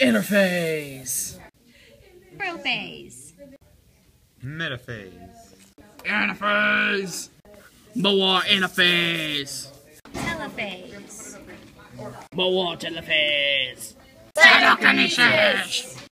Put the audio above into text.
Interface. Prophase. Metaphase. Interface. More interface. Telephase. More telephase. Telekinesis.